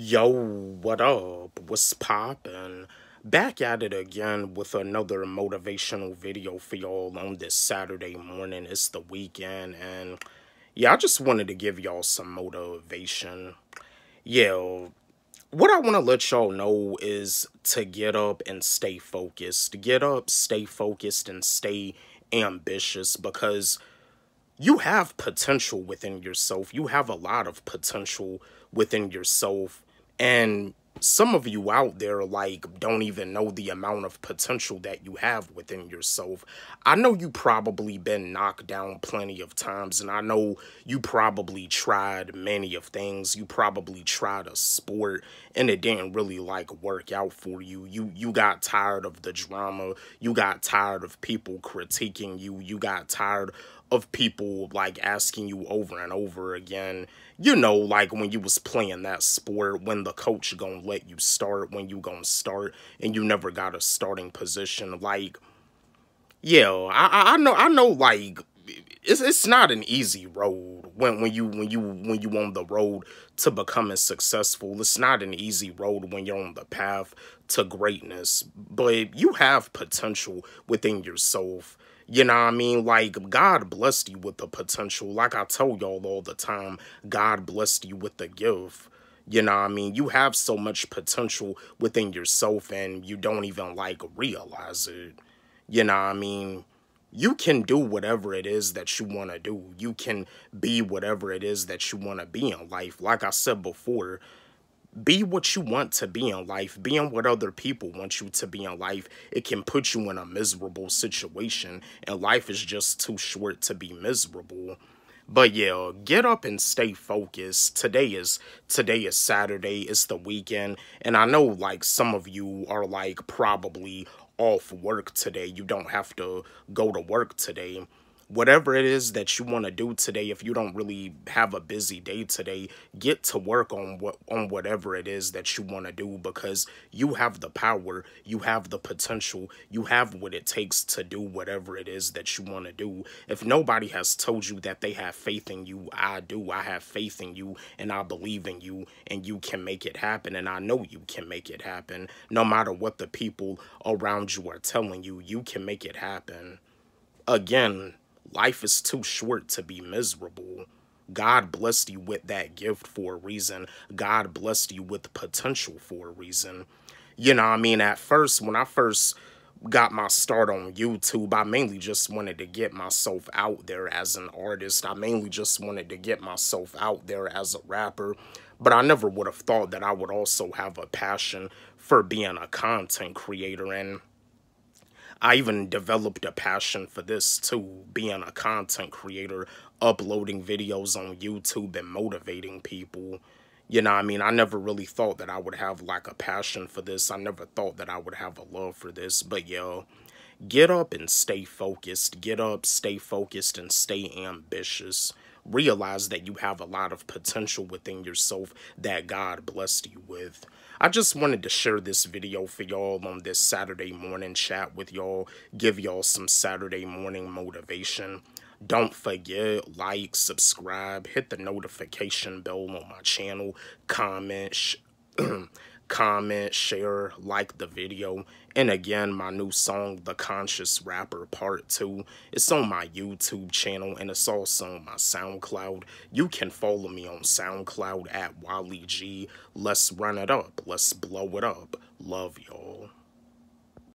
Yo, what up? What's poppin'? Back at it again with another motivational video for y'all on this Saturday morning. It's the weekend, and yeah, I just wanted to give y'all some motivation. Yeah, what I want to let y'all know is to get up and stay focused. Get up, stay focused, and stay ambitious because you have potential within yourself. You have a lot of potential within yourself and some of you out there like don't even know the amount of potential that you have within yourself. I know you probably been knocked down plenty of times and I know you probably tried many of things. You probably tried a sport and it didn't really like work out for you. You you got tired of the drama. You got tired of people critiquing you. You got tired of people like asking you over and over again. You know like when you was playing that sport when the coach gonna let you start when you gonna start and you never got a starting position like yeah i i know i know like it's it's not an easy road when when you when you when you on the road to becoming successful. It's not an easy road when you're on the path to greatness but you have potential within yourself you know I mean? Like, God blessed you with the potential. Like I tell y'all all the time, God blessed you with the gift. You know what I mean? You have so much potential within yourself and you don't even, like, realize it. You know what I mean? You can do whatever it is that you want to do. You can be whatever it is that you want to be in life. Like I said before, be what you want to be in life. Being what other people want you to be in life it can put you in a miserable situation and life is just too short to be miserable. But yeah get up and stay focused. Today is today is saturday it's the weekend and i know like some of you are like probably off work today. You don't have to go to work today whatever it is that you want to do today if you don't really have a busy day today get to work on what on whatever it is that you want to do because you have the power you have the potential you have what it takes to do whatever it is that you want to do. If nobody has told you that they have faith in you i do i have faith in you and i believe in you and you can make it happen and i know you can make it happen. No matter what the people around you are telling you you can make it happen. Again Life is too short to be miserable. God blessed you with that gift for a reason. God blessed you with the potential for a reason. You know, I mean, at first, when I first got my start on YouTube, I mainly just wanted to get myself out there as an artist. I mainly just wanted to get myself out there as a rapper. But I never would have thought that I would also have a passion for being a content creator. And I even developed a passion for this too, being a content creator, uploading videos on YouTube and motivating people. You know, I mean, I never really thought that I would have like a passion for this. I never thought that I would have a love for this. But yo, get up and stay focused. Get up, stay focused, and stay ambitious. Realize that you have a lot of potential within yourself that God blessed you with. I just wanted to share this video for y'all on this Saturday morning chat with y'all, give y'all some Saturday morning motivation. Don't forget, like, subscribe, hit the notification bell on my channel, comment, comment, share, like the video. And again, my new song, The Conscious Rapper Part 2, it's on my YouTube channel and it's also on my SoundCloud. You can follow me on SoundCloud at Walle G. Let's run it up. Let's blow it up. Love y'all.